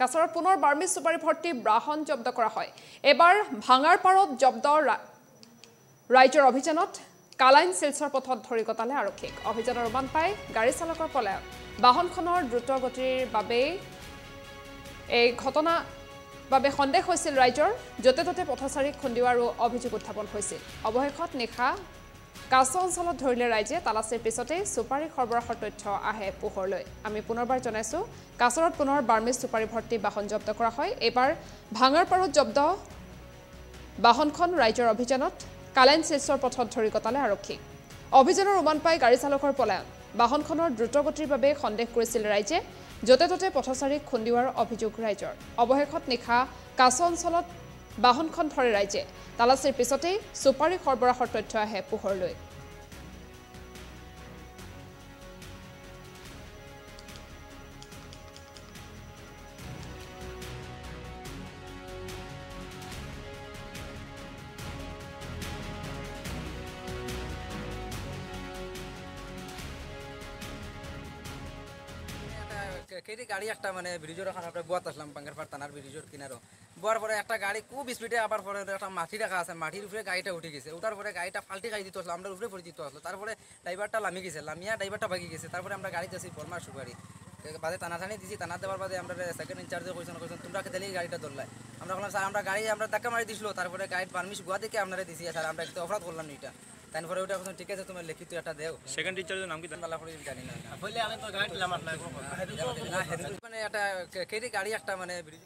কাছাৰত পুনৰ বাৰ্মিজ চুপাৰী ভৰ্তি বাহন জব্দ কৰা হয়। এইবাৰ ভাঙাৰ পাৰত জব্দ ৰাইজৰ অভিযানত কালাইন শিলচৰ পথত ধৰি কটালে আৰক্ষীক। অভিযানৰ উমান পাই গাড়ী চালকৰ পলায়ন। বাহনখনৰ দ্ৰুত গতিৰ বাবেই এই ঘটনা বাবে সন্দেহ হৈছিল ৰাইজৰ। য'তে ত'তে পথচাৰীক খুন্দিওৱাৰো অভিযোগ উত্থাপন হৈছিল। অৱশেষত নিশা কাছ অঞ্চলত ধৰিলে ৰাইজে তালাচীৰ পিছতেই চুপাৰী সৰবৰাহৰ তথ্য আহে পোহৰলৈ। আমি পুনৰবাৰ জনাইছোঁ কাছৰত পুনৰ বাৰ্মিজ চুপাৰী ভৰ্তি বাহন জব্দ কৰা হয়। এইবাৰ ভাঙাৰ পাৰত জব্দ বাহনখন ৰাইজৰ অভিযানত কালাইন শিলচৰ পথত ধৰি কটালে আৰক্ষীক অভিযানৰ উমান পাই গাড়ী চালকৰ পলায়ন। বাহনখনৰ দ্ৰুতগতিৰ বাবে সন্দেহ কৰিছিল ৰাইজে। য'তে ত'তে পথচাৰীক খুন্দিওৱাৰ অভিযোগ ৰাইজৰ। অৱশেষত নিশা কাছ অঞ্চলত বাহনখন ধৰে ৰাইজে। তালাচীৰ পিছতেই চুপাৰী সৰবৰাহৰ তথ্য আহে পোহৰলৈ। কেটি গাড়ি একটা মানে ব্রিজের ওখানে আমরা গোয়াত আসলাম বাঙ্গারপাড় থানার ব্রিজের কিনারও। বোয়ার পরে একটা গাড়ি খুব স্পিডে আবার পরে একটা মাটি রাখা আছে, মাটির উপরে গাড়িটা উঠে গেছে। ওঠার পরে গাড়িটা ফাল্টি খাই দিতে আসলো, আমরা উপরে পড়ে দিতে আসলো। তারপরে ড্রাইভারটা লামি গেছে, লামিয়া ড্রাইভারটা ভাগি গেছে। তারপরে আমরা গাড়ি যাচ্ছি বর্মার সুপারি বাদে টানা টানি দিছি টানা দেওয়ার বাদে আমরা সেকেন্ড ইনচার্জে কইছেন কইছেন তোমরা দিলে গাড়িটা ধরলাই? আমরা বললাম, স্যার, আমরা গাড়ি আমরা ধাক্কা মারি দিছিল। তারপরে গাড়ির পারমিশ গোয়া থেকে আপনারা দিছি, স্যার, আমরা একটা অপরাধ করলাম এটা তারপরে ওটা বলছেন ঠিক আছে তোমার লিখিত একটা দেও। সেকেন্ড টিচারের নাম কি বালা করে জানি না। না হেদিন মানে একটা কেরি গাড়ি একটা মানে ব্রিজ